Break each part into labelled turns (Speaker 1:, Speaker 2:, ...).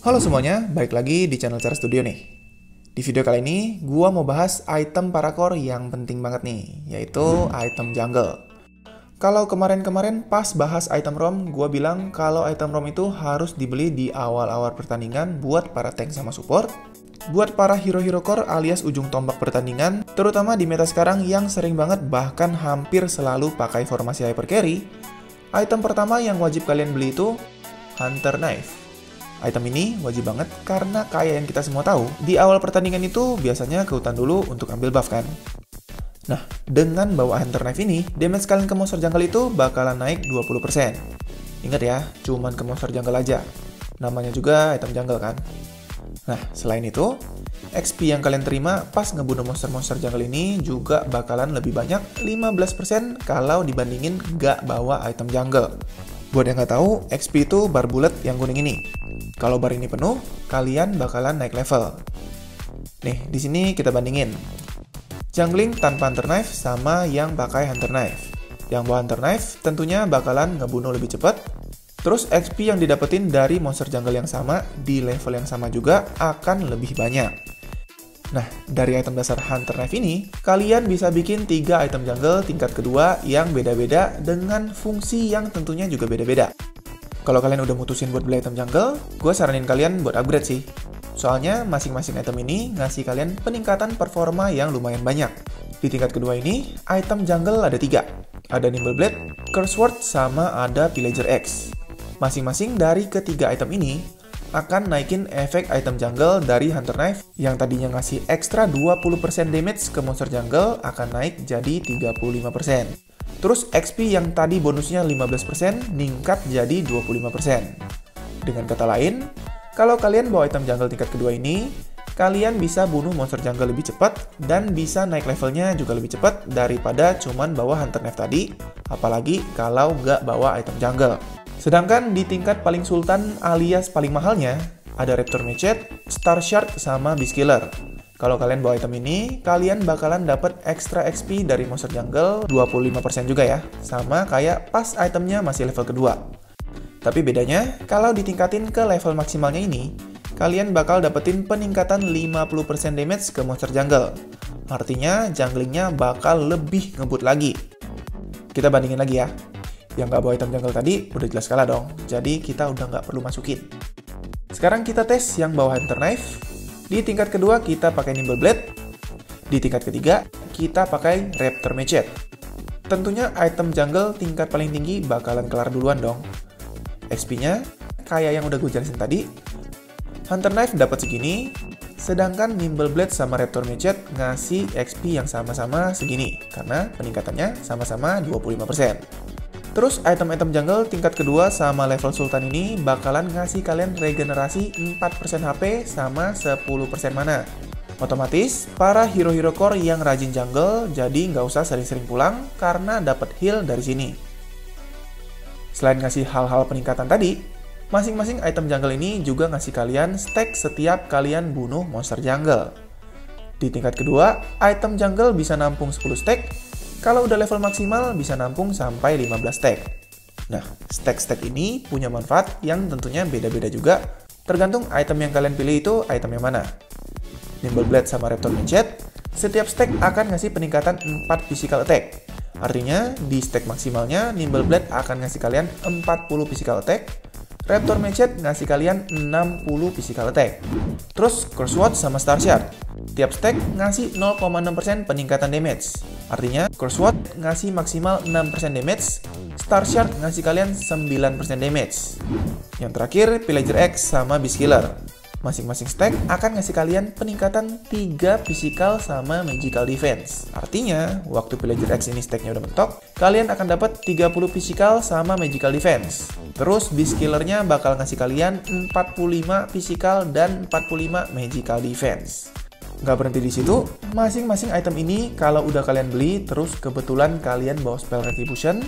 Speaker 1: Halo semuanya, balik lagi di channel Cara Studio nih. Di video kali ini, gua mau bahas item paracore yang penting banget nih, yaitu item jungle. Kalau kemarin-kemarin pas bahas item ROM, gua bilang kalau item ROM itu harus dibeli di awal-awal pertandingan buat para tank sama support, buat para hero-hero core alias ujung tombak pertandingan, terutama di meta sekarang yang sering banget bahkan hampir selalu pakai formasi hyper carry, item pertama yang wajib kalian beli itu Hunter Knife. Item ini wajib banget karena kayak yang kita semua tahu, di awal pertandingan itu biasanya ke hutan dulu untuk ambil buff kan. Nah, dengan bawa Hunter Knife ini, damage kalian ke monster jungle itu bakalan naik 20%. Ingat ya, cuman ke monster jungle aja. Namanya juga item jungle kan. Nah, selain itu, XP yang kalian terima pas ngebunuh monster-monster jungle ini juga bakalan lebih banyak 15% kalau dibandingin nggak bawa item jungle. Buat yang nggak tahu, XP itu bar bullet yang kuning ini. Kalau bar ini penuh, kalian bakalan naik level. Nih, di sini kita bandingin. Jungling tanpa Hunter Knife sama yang pakai Hunter Knife. Yang bawa Hunter Knife tentunya bakalan ngebunuh lebih cepat. Terus XP yang didapetin dari monster jungle yang sama di level yang sama juga akan lebih banyak. Nah, dari item dasar Hunter Knife ini, kalian bisa bikin 3 item jungle tingkat kedua yang beda-beda dengan fungsi yang tentunya juga beda-beda. Kalau kalian udah mutusin buat beli item jungle, gue saranin kalian buat upgrade sih. Soalnya masing-masing item ini ngasih kalian peningkatan performa yang lumayan banyak. Di tingkat kedua ini, item jungle ada tiga. Ada Nimble Blade, Curse Word, sama ada Pillager X. Masing-masing dari ketiga item ini akan naikin efek item jungle dari Hunter Knife yang tadinya ngasih ekstra 20% damage ke monster jungle akan naik jadi 35%. Terus XP yang tadi bonusnya 15% ningkat jadi 25%. Dengan kata lain, kalau kalian bawa item jungle tingkat kedua ini, kalian bisa bunuh monster jungle lebih cepat dan bisa naik levelnya juga lebih cepat daripada cuman bawa Hunter Knife tadi, apalagi kalau nggak bawa item jungle. Sedangkan di tingkat paling sultan alias paling mahalnya, ada Raptor Machete, Star Shard, sama Beast Killer. Kalau kalian bawa item ini, kalian bakalan dapat extra XP dari monster jungle 25% juga ya. Sama kayak pas itemnya masih level kedua. Tapi bedanya, kalau ditingkatin ke level maksimalnya ini, kalian bakal dapetin peningkatan 50% damage ke monster jungle. Artinya, junglingnya bakal lebih ngebut lagi. Kita bandingin lagi ya. Yang nggak bawa item jungle tadi, udah jelas kalah dong. Jadi, kita udah nggak perlu masukin. Sekarang kita tes yang bawa Hunter Knife, di tingkat kedua kita pakai Nimble Blade. Di tingkat ketiga kita pakai Raptor Machete. Tentunya item jungle tingkat paling tinggi bakalan kelar duluan dong. XP-nya kayak yang udah gue jelasin tadi. Hunter Knife dapat segini, sedangkan Nimble Blade sama Raptor Machete ngasih XP yang sama-sama segini, karena peningkatannya sama-sama 25%. Terus item-item jungle tingkat kedua sama level sultan ini bakalan ngasih kalian regenerasi 4% HP sama 10% mana. Otomatis, para hero-hero core yang rajin jungle jadi nggak usah sering-sering pulang karena dapat heal dari sini. Selain ngasih hal-hal peningkatan tadi, masing-masing item jungle ini juga ngasih kalian stack setiap kalian bunuh monster jungle. Di tingkat kedua, item jungle bisa nampung 10 stack, kalau udah level maksimal bisa nampung sampai 15 stack. Nah, stack-stack ini punya manfaat yang tentunya beda-beda juga, tergantung item yang kalian pilih itu item yang mana. Nimble Blade sama Raptor Machete, setiap stack akan ngasih peningkatan 4 physical attack. Artinya, di stack maksimalnya, Nimble Blade akan ngasih kalian 40 physical attack, Raptor Machete ngasih kalian 60 physical attack. Terus, Curse sama Star Shard. Tiap stack ngasih 0,6% peningkatan damage. Artinya, Crossword ngasih maksimal 6% damage, Star Shard ngasih kalian 9% damage. Yang terakhir, Pillager X sama Beast Killer. Masing-masing stack akan ngasih kalian peningkatan 3 physical sama magical defense. Artinya, waktu Pillager X ini stacknya udah mentok, kalian akan dapat 30 physical sama magical defense. Terus Beast Killernya bakal ngasih kalian 45 physical dan 45 magical defense. Nggak berhenti di situ, masing-masing item ini kalau udah kalian beli, terus kebetulan kalian bawa spell Retribution,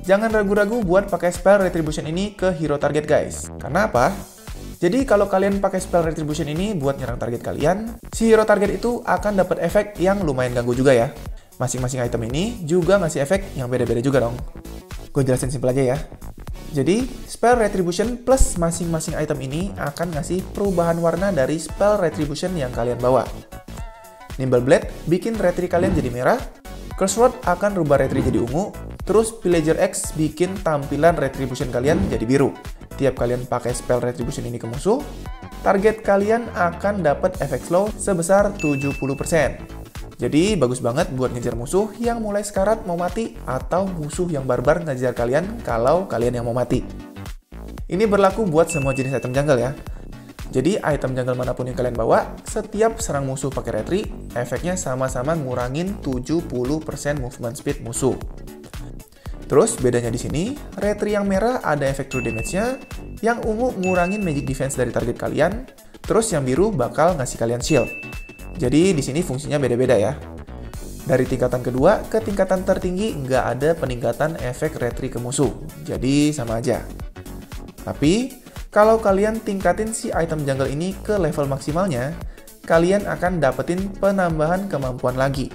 Speaker 1: jangan ragu-ragu buat pakai spell Retribution ini ke hero target guys. Karena apa? Jadi kalau kalian pakai spell Retribution ini buat nyerang target kalian, si hero target itu akan dapat efek yang lumayan ganggu juga ya. Masing-masing item ini juga ngasih efek yang beda-beda juga dong. Gue jelasin simpel aja ya. Jadi, spell retribution plus masing-masing item ini akan ngasih perubahan warna dari spell retribution yang kalian bawa. Nimble Blade bikin retri kalian jadi merah, Curse Rod akan rubah retri jadi ungu, terus Pillager X bikin tampilan retribution kalian jadi biru. Tiap kalian pakai spell retribution ini ke musuh, target kalian akan dapat efek slow sebesar 70%. Jadi bagus banget buat ngejar musuh yang mulai sekarat mau mati atau musuh yang barbar ngejar kalian kalau kalian yang mau mati. Ini berlaku buat semua jenis item jungle ya. Jadi item jungle mana pun yang kalian bawa, setiap serang musuh pakai retri, efeknya sama-sama ngurangin 70% movement speed musuh. Terus bedanya di sini, retri yang merah ada efek true damage-nya, yang ungu ngurangin magic defense dari target kalian, terus yang biru bakal ngasih kalian shield. Jadi di sini fungsinya beda-beda ya. Dari tingkatan kedua ke tingkatan tertinggi nggak ada peningkatan efek retri ke musuh, jadi sama aja. Tapi, kalau kalian tingkatin si item jungle ini ke level maksimalnya, kalian akan dapetin penambahan kemampuan lagi.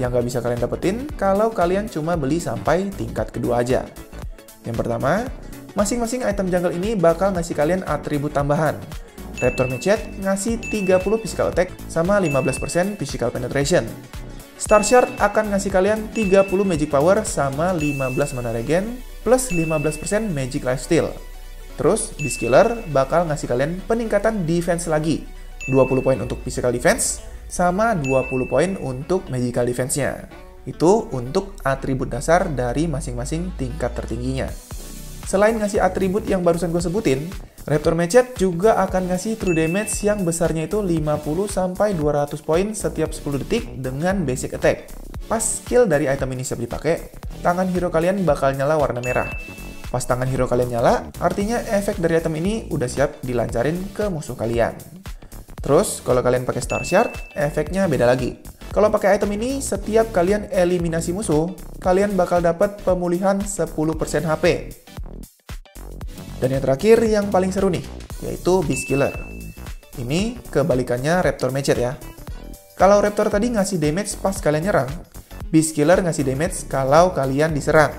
Speaker 1: Yang nggak bisa kalian dapetin kalau kalian cuma beli sampai tingkat kedua aja. Yang pertama, masing-masing item jungle ini bakal ngasih kalian atribut tambahan, Raptor Machete ngasih 30 physical attack sama 15% physical penetration. Star Shard akan ngasih kalian 30 magic power sama 15 mana regen plus 15% magic lifesteal. Terus, Beast Killer bakal ngasih kalian peningkatan defense lagi. 20 poin untuk physical defense sama 20 poin untuk magical defense-nya. Itu untuk atribut dasar dari masing-masing tingkat tertingginya. Selain ngasih atribut yang barusan gue sebutin, Raptor Machete juga akan ngasih true damage yang besarnya itu 50-200 poin setiap 10 detik dengan basic attack. Pas skill dari item ini siap dipakai, tangan hero kalian bakal nyala warna merah. Pas tangan hero kalian nyala, artinya efek dari item ini udah siap dilancarin ke musuh kalian. Terus, kalau kalian pakai Star Shard, efeknya beda lagi. Kalau pakai item ini, setiap kalian eliminasi musuh, kalian bakal dapat pemulihan 10% HP. Dan yang terakhir yang paling seru nih, yaitu Beast Killer. Ini kebalikannya Raptor Machete ya. Kalau Raptor tadi ngasih damage pas kalian nyerang, Beast Killer ngasih damage kalau kalian diserang.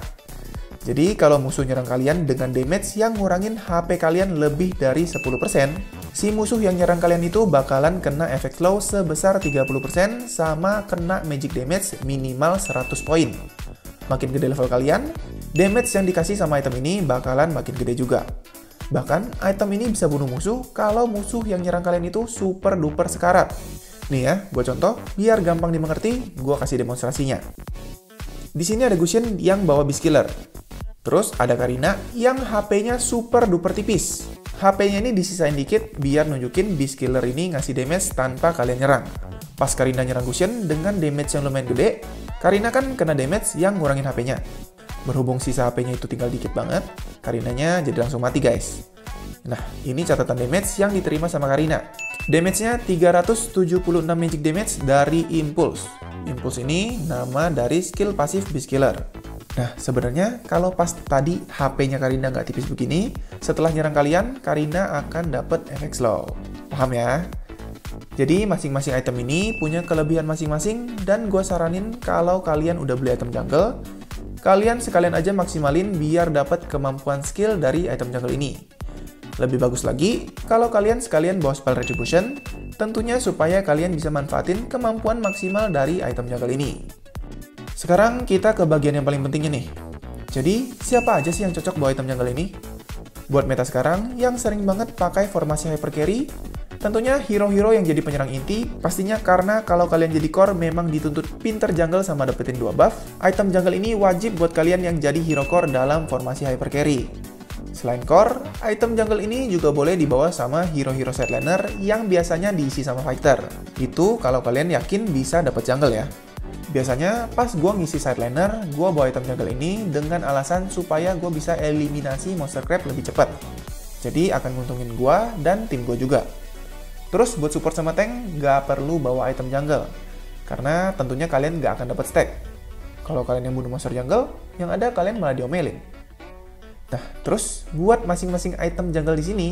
Speaker 1: Jadi kalau musuh nyerang kalian dengan damage yang ngurangin HP kalian lebih dari 10%, si musuh yang nyerang kalian itu bakalan kena efek slow sebesar 30% sama kena magic damage minimal 100 poin. Makin gede level kalian, damage yang dikasih sama item ini bakalan makin gede juga. Bahkan, item ini bisa bunuh musuh kalau musuh yang nyerang kalian itu super duper sekarat. Nih ya, buat contoh, biar gampang dimengerti, gue kasih demonstrasinya. Di sini ada Gusion yang bawa Beast Killer. Terus ada Karina yang HP-nya super duper tipis. HP-nya ini disisain dikit biar nunjukin Beast Killer ini ngasih damage tanpa kalian nyerang. Pas Karina nyerang Gusion dengan damage yang lumayan gede, Karina kan kena damage yang ngurangin HP-nya. Berhubung sisa HP-nya itu tinggal dikit banget, Karinanya jadi langsung mati guys. Nah, ini catatan damage yang diterima sama Karina. Damage-nya 376 magic damage dari Impulse. Impulse ini nama dari skill pasif Beast Killer. Nah, sebenarnya kalau pas tadi HP-nya Karina nggak tipis begini, setelah nyerang kalian, Karina akan dapat efek slow. Paham ya? Jadi masing-masing item ini punya kelebihan masing-masing dan gue saranin kalau kalian udah beli item jungle, Kalian sekalian aja maksimalin biar dapat kemampuan skill dari item jungle ini. Lebih bagus lagi, kalau kalian sekalian bawa spell retribution, tentunya supaya kalian bisa manfaatin kemampuan maksimal dari item jungle ini. Sekarang kita ke bagian yang paling pentingnya nih. Jadi, siapa aja sih yang cocok bawa item jungle ini? Buat meta sekarang, yang sering banget pakai formasi hyper carry, Tentunya hero-hero yang jadi penyerang inti, pastinya karena kalau kalian jadi core memang dituntut pinter jungle sama dapetin dua buff, item jungle ini wajib buat kalian yang jadi hero core dalam formasi hyper carry. Selain core, item jungle ini juga boleh dibawa sama hero-hero sideliner yang biasanya diisi sama fighter. Itu kalau kalian yakin bisa dapet jungle ya. Biasanya pas gue ngisi sideliner, gue bawa item jungle ini dengan alasan supaya gue bisa eliminasi monster crab lebih cepat. Jadi akan nguntungin gue dan tim gue juga. Terus buat support sama tank, nggak perlu bawa item jungle. Karena tentunya kalian nggak akan dapat stack. Kalau kalian yang bunuh monster jungle, yang ada kalian malah diomelin. Nah, terus buat masing-masing item jungle di sini,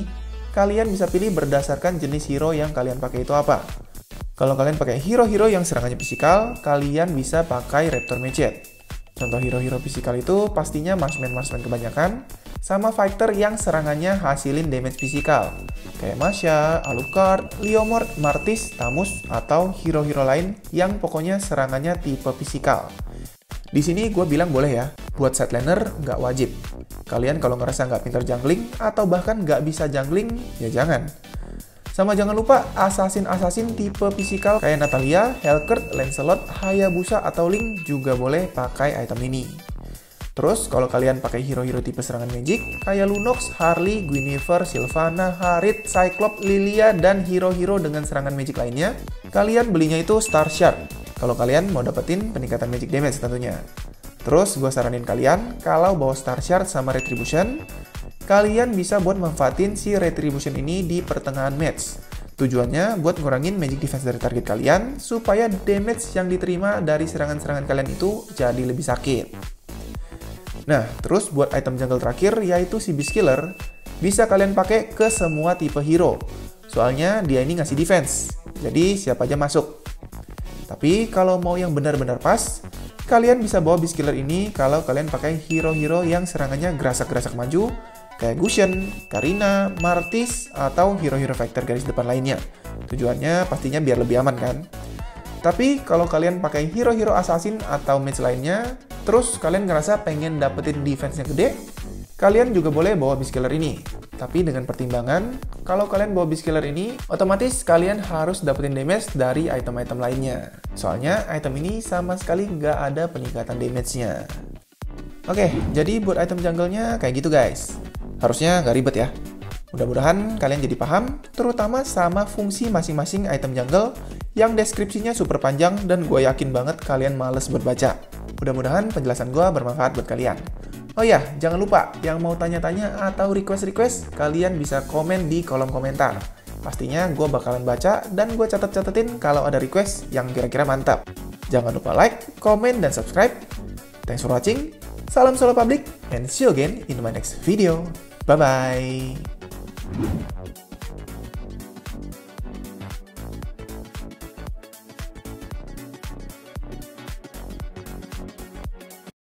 Speaker 1: kalian bisa pilih berdasarkan jenis hero yang kalian pakai itu apa. Kalau kalian pakai hero-hero yang serangannya fisikal, kalian bisa pakai Raptor Machete. Contoh hero-hero fisikal itu pastinya marksman-marksman kebanyakan, sama fighter yang serangannya hasilin damage fisikal, kayak Masha, Alucard, Leomord, Martis, Tamus, atau hero-hero lain yang pokoknya serangannya tipe fisikal. Di sini gue bilang boleh ya, buat laner nggak wajib. Kalian kalau ngerasa nggak pinter jungling, atau bahkan nggak bisa jungling, ya jangan. Sama jangan lupa assassin-assassin tipe fisikal kayak Natalia, Helkert, Lancelot, Hayabusa, atau Link juga boleh pakai item ini. Terus kalau kalian pakai hero-hero tipe serangan magic kayak Lunox, Harley, Guinevere, Sylvana, Harit, Cyclops, Lilia, dan hero-hero dengan serangan magic lainnya, kalian belinya itu Star Shard. Kalau kalian mau dapetin peningkatan magic damage tentunya. Terus gue saranin kalian kalau bawa Star Shard sama Retribution, kalian bisa buat manfaatin si Retribution ini di pertengahan match. Tujuannya buat ngurangin magic defense dari target kalian supaya damage yang diterima dari serangan-serangan kalian itu jadi lebih sakit. Nah, terus buat item jungle terakhir yaitu si Beast Killer, bisa kalian pakai ke semua tipe hero. Soalnya dia ini ngasih defense, jadi siapa aja masuk. Tapi kalau mau yang benar-benar pas, kalian bisa bawa Beast Killer ini kalau kalian pakai hero-hero yang serangannya gerasak-gerasak maju, kayak Gusion, Karina, Martis, atau hero-hero fighter garis depan lainnya. Tujuannya pastinya biar lebih aman kan? Tapi kalau kalian pakai hero-hero assassin atau mage lainnya, terus kalian ngerasa pengen dapetin defense yang gede, kalian juga boleh bawa Beast Killer ini. Tapi dengan pertimbangan, kalau kalian bawa Beast Killer ini, otomatis kalian harus dapetin damage dari item-item lainnya. Soalnya item ini sama sekali nggak ada peningkatan damage-nya. Oke, jadi buat item jungle-nya kayak gitu guys. Harusnya nggak ribet ya. Mudah-mudahan kalian jadi paham, terutama sama fungsi masing-masing item jungle yang deskripsinya super panjang dan gue yakin banget kalian males buat baca. Mudah-mudahan penjelasan gue bermanfaat buat kalian. Oh ya, jangan lupa yang mau tanya-tanya atau request-request, kalian bisa komen di kolom komentar. Pastinya gue bakalan baca dan gue catat-catatin kalau ada request yang kira-kira mantap. Jangan lupa like, komen, dan subscribe. Thanks for watching. Salam solo public, and see you again in my next video. 拜拜。